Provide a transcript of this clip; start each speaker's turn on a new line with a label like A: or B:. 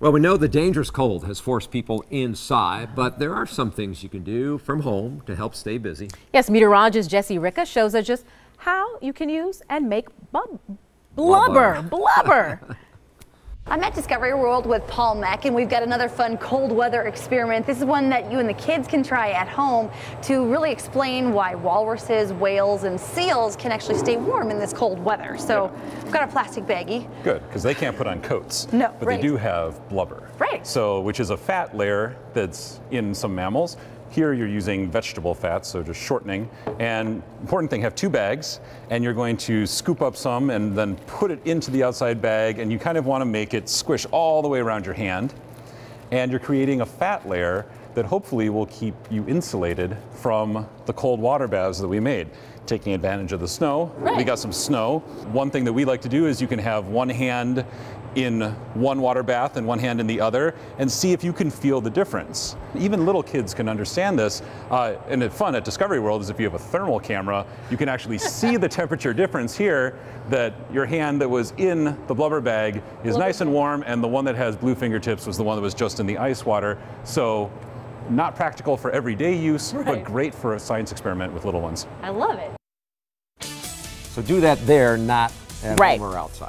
A: Well, we know the dangerous cold has forced people inside, but there are some things you can do from home to help stay busy.
B: Yes, meteorologist Jesse Ritka shows us just how you can use and make bub blubber. Blubber.
C: I'm at Discovery World with Paul Meck, and we've got another fun cold weather experiment. This is one that you and the kids can try at home to really explain why walruses, whales, and seals can actually stay warm in this cold weather. So yeah. I've got a plastic baggie.
D: Good, because they can't put on coats.
C: No,
D: But
C: right.
D: they do have blubber.
C: Right.
D: So, which is a fat layer that's in some mammals. Here you're using vegetable fats, so just shortening. And important thing, have two bags, and you're going to scoop up some and then put it into the outside bag, and you kind of want to make it squish all the way around your hand. And you're creating a fat layer that hopefully will keep you insulated from the cold water baths that we made. Taking advantage of the snow.
C: Right.
D: We got some snow. One thing that we like to do is you can have one hand in one water bath and one hand in the other and see if you can feel the difference. Even little kids can understand this. Uh, and the fun at Discovery World is if you have a thermal camera, you can actually see the temperature difference here that your hand that was in the blubber bag is nice and warm and the one that has blue fingertips was the one that was just in the ice water. So not practical for everyday use, right. but great for a science experiment with little ones.
C: I love it.
A: So do that there, not at
B: right.
A: home or outside.